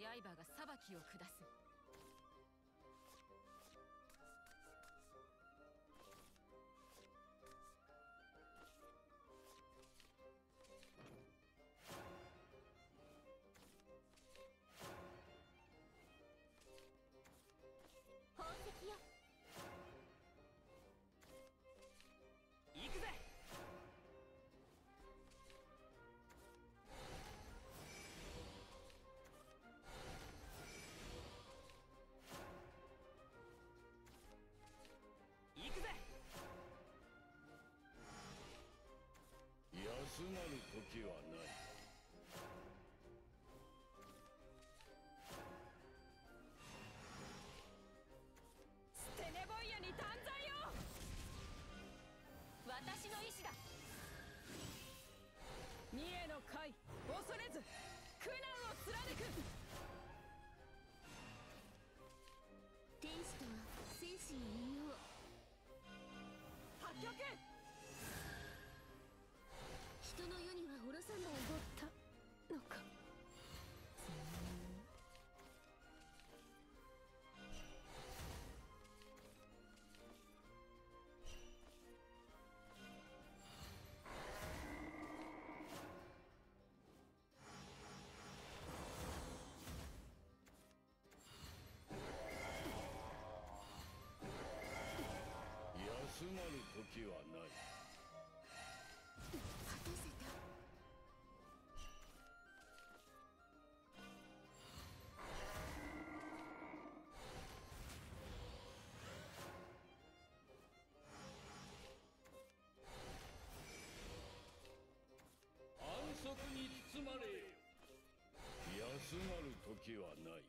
刃が裁きを下す。行くぜ。休まる時はない。ステネボイアに断罪よ。私の意志だ。三重の会恐れず苦難を貫く時はない。果たせた安息に包まれ休まる時はない。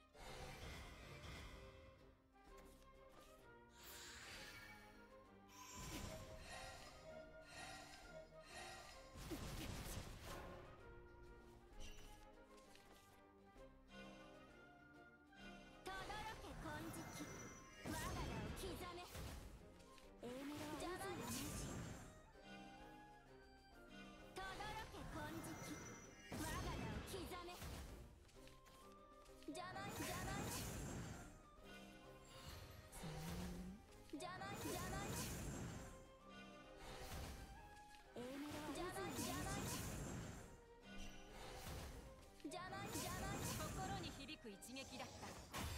撃だった。